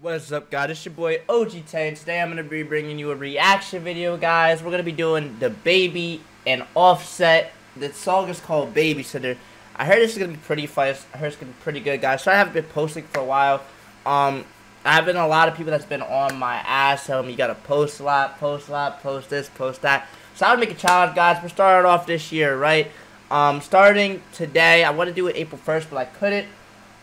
What's up guys, it's your boy OGTeddy. Today I'm going to be bringing you a reaction video guys. We're going to be doing DaBaby and Offset. The song is called Babysitter. I heard this is going to be pretty fun. I heard it's going to be pretty good guys. So I haven't been posting for a while. Um, I've been a lot of people that's been on my ass telling me you got to post a lot, post a lot, post this, post that. So I would make a challenge guys. We're starting off this year, right? Um, starting today, I want to do it April 1st, but I couldn't.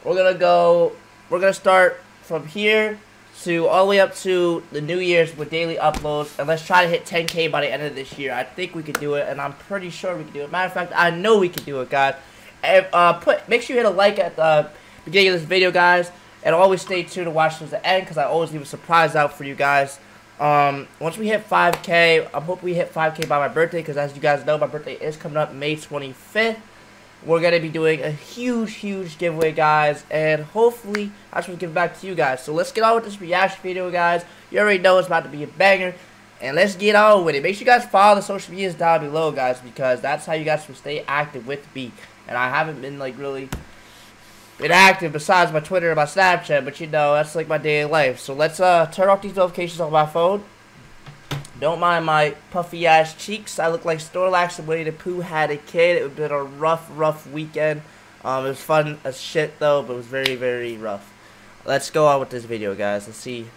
We're going to go, we're going to start from here to all the way up to the New Year's with daily uploads, and let's try to hit 10k by the end of this year. I think we could do it, and I'm pretty sure we can do it. Matter of fact, I know we can do it, guys. And, uh, put make sure you hit a like at the beginning of this video, guys, and always stay tuned to watch to the end because I always leave a surprise out for you guys. Um, once we hit 5k, I'm hoping we hit 5k by my birthday because as you guys know, my birthday is coming up May 25th we're going to be doing a huge, huge giveaway, guys, and hopefully I to give back to you guys. So let's get on with this reaction video, guys. You already know it's about to be a banger, and let's get on with it. Make sure you guys follow the social medias down below, guys, because that's how you guys will stay active with me. And I haven't been, like, really been active besides my Twitter and my Snapchat, but, you know, that's, like, my daily life. So let's uh, turn off these notifications on my phone. Don't mind my puffy ass cheeks. I look like Snorlax and Winnie the Pooh had a kid. It was been a rough, rough weekend. Um, it was fun as shit though, but it was very, very rough. Let's go on with this video, guys. Let's see.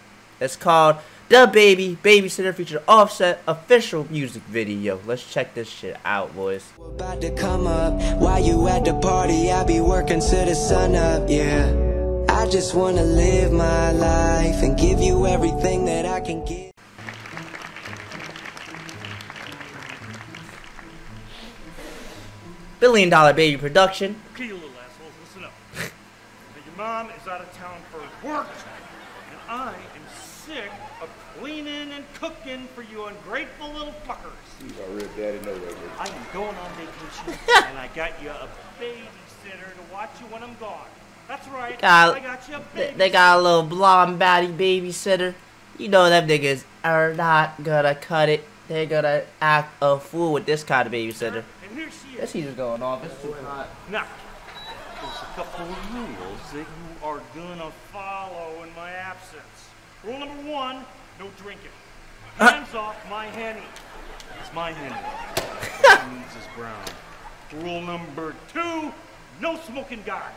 It's called DaBaby Babysitter feature Offset official music video. Let's check this shit out, boys. About to come up while you at the party. I be working to the sun up, yeah. I just wanna live my life and give you everything that I can give. Billion Dollar Baby production. Okay, you little assholes, listen up. your mom is out of town for work, and I am sick of cleaning and cooking for you ungrateful little fuckers. You are real daddy know that. I am going on vacation, and I got you a babysitter to watch you when I'm gone. That's right, got, I got you a they, babysitter. they got a little blonde baddie babysitter. You know them niggas are not gonna cut it. They're gonna act a fool with this kind of babysitter. This is. heater's going off. It's too hot. Now, there's a couple of rules that you are gonna follow in my absence. Rule number one, no drinking. Uh. Hands off my henny. It's my henny. Needs is brown. Rule number two, no smoking garbage.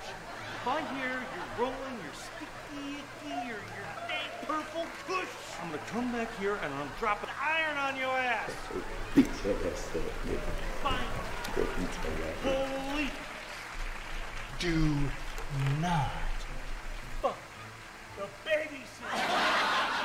If I hear you're rolling your your dank purple push, I'm gonna come back here and I'm dropping iron on your ass. Beat your ass up, nigga. Fine. Go beat your ass up. Police, do not fuck the babysitter.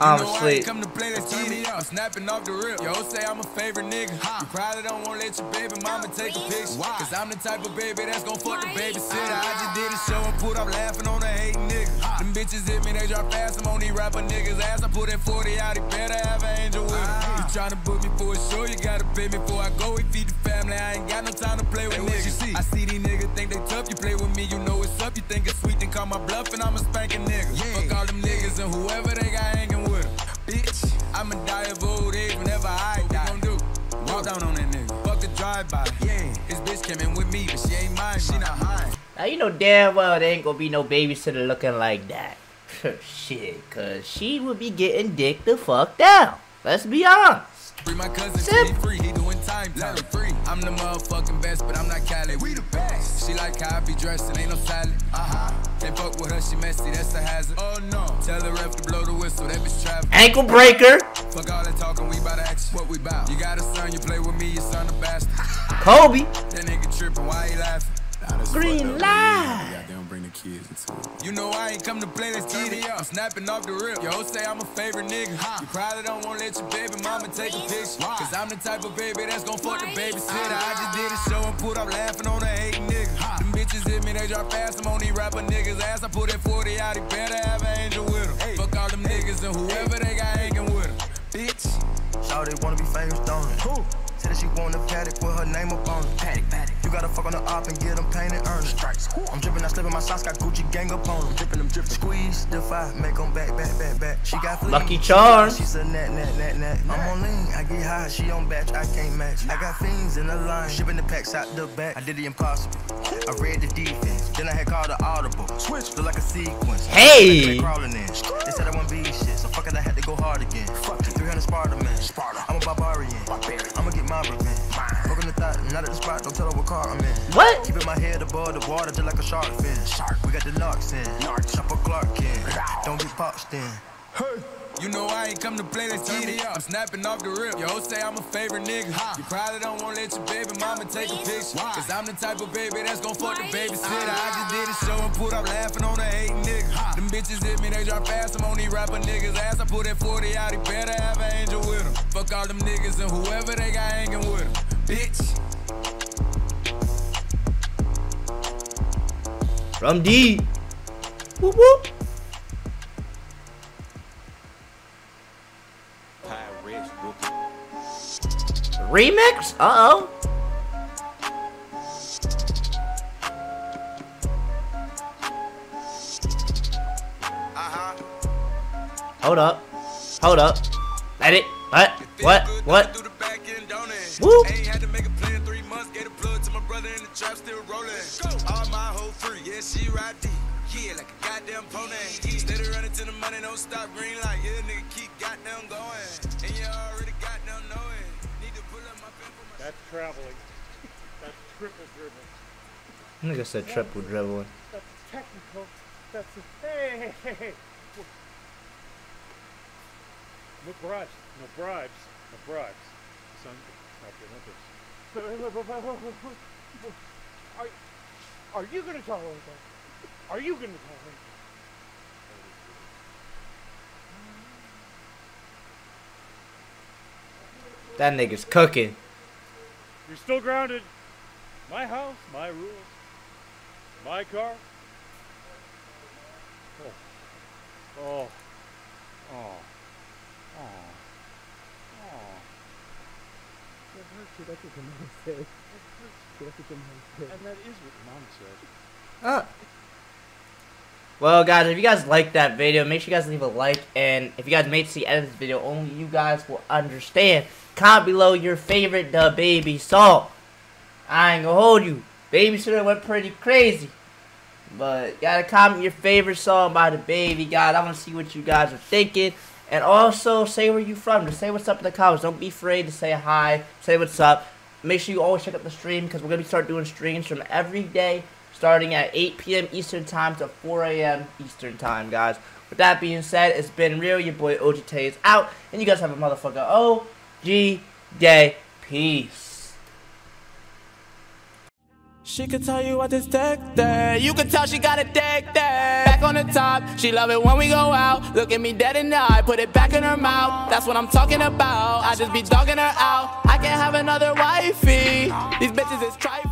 I'm You know asleep. ain't come to play, let's get it out. Snapping off the rip. Yo, say I'm a favorite nigga. You probably don't wanna let your baby mama take a picture. Why? Cause I'm the type of baby that's gon' fuck the babysitter. I just did a show and put up laughing on a hating nigga. Them bitches hit me, they drop fast. I'm on these rapper niggas' ass. I put in 40 out, he better have an angel with him. You tryna book me for a show, you gotta pay me before I go. We feed the family, I ain't got no time to play with niggas. You see? I see these niggas think they tough, you play with me, you know it's up. You think it's sweet, then call my bluff, and I'm a spanking nigga. Fuck all them niggas and whoever they got hanging with 'em. Bitch, I'ma die of old age whenever I die. What do? Walk down on that nigga. Fuck the drive-by. Yeah, his bitch came in with me, but she ain't mine. She not mine. Now you know damn well there ain't gonna be no babysitter looking like that. Shit, cause she would be getting dick the fuck down. Let's be honest. Free my cousin, Sip. free. He doing time, time free. I'm the motherfucking best, but I'm not Khaled. We the best. She like how I be dressed and ain't no salad. Uh huh. Can't fuck with her, she messy. That's a hazard. Oh no. Tell the ref to blow the whistle. That bitch travel. Ankle breaker. Fuck all that talking, we bout to action. What we bout? You got a son, you play with me, your son a bastard. Kobe. That nigga tripping, why he laughing? Nah, that's Green light. Yeah, they don't bring the kids into. You know I ain't come to play, let's get it. I'm snapping off the rip. Yo, say I'm a favorite nigga. You probably don't wanna let your baby mama take a picture. Cause I'm the type of baby that's gon' fuck the babysitter. I just did a show and put up laughing on a hating nigga. Them bitches hit me, they drop fast. I'm on these rapper niggas' ass. I put in 40 out, he better have an angel with him. Fuck all them niggas and whoever they got hanging with him. Bitch. Shawty wanna be famous, don't it? Who? Said that she want a Patek with her name up on it. Patek, Patek. You gotta fuck on the op and get them painted earned. Strikes. I'm dripping, I slip my socks, got Gucci gang up on them. Dripping them, dripping. Squeeze, defy, make them back, back, back, back. She got fleas. Lucky Charms. She's a net, net, net, net. I'm on lean, I get high, she on batch, I can't match. I got fiends in the line, shipping the packs out the back. I did the impossible. I read the defense, then I had called the audible. Switch, look like a sequence. Hey. Crawling in. They said I wouldn't be shit, so fuck it, I had to go hard again. Fuck it, 300 Sparta man. Sparta. I'm a barbarian. Spot, don't tell her what car I'm in. What? Keeping my head above the water just like a shark fin. Shark. We got the knocks in. Narcs. Chopper Clark in. Don't get popped in. Hey. You know I ain't come to play, let's get it up. I'm snapping off the rip. Yo, say I'm a favorite nigga. You probably don't wanna let your baby mama take a picture. Cause I'm the type of baby that's gon' fuck the babysitter. Ah. I just did a show and put up laughing on the hating nigga. Them bitches hit me, they drop fast. I'm on these rapper niggas' ass. I put that 40 out, he better have an angel with him. Fuck all them niggas and whoever they got hanging From D. Whoop whoop. Remix? Uh oh. Uh-huh. Hold up. Hold up. Let it. What? What? What? Through the back end, don't it? Woo. Ain't had to make a plan three months. Gave a plug to my brother in the trap, still rolling. All my whole yeah, she ride deep. Yeah, like a goddamn pony. Steady running to the money, don't stop green light. Yeah, nigga, keep goddamn going. And you already goddamn know it. Need to pull up my pen for my That's traveling. That's triple dribbling. Nigga said triple dribbling. That's technical. That's a, hey, hey, hey, hey. No bribes. No bribes. No bribes. Son, it's not the Olympics. Are, are you going to tolerate that? Are you going to tell tolerate That nigga's cooking. You're still grounded. My house, my rules. My car. Oh. Oh. Oh. Oh. Oh. That hurts you. That's what your mom said. That's what your mom said. And that is what mom said. Uh. Well, guys, if you guys liked that video, make sure you guys leave a like. And if you guys made to the end of this video, only you guys will understand. Comment below your favorite DaBaby song. I ain't gonna hold you. Babysitter went pretty crazy. But gotta comment your favorite song by DaBaby, guys. I wanna see what you guys are thinking. And also, say where you're from. Just say what's up in the comments. Don't be afraid to say hi. Say what's up. Make sure you always check out the stream because we're gonna start doing streams from every day starting at 8 p.m. Eastern Time to 4 a.m. Eastern Time, guys. With that being said, it's been real. Your boy OG is out, and you guys have a motherfucker OG day. Peace. She could tell you what this deck there. You could tell she got a deck there. Back on the top, she love it when we go out. Look at me dead in the eye, put it back in her mouth. That's what I'm talking about. I just be dogging her out. I can't have another wifey. These bitches is trying.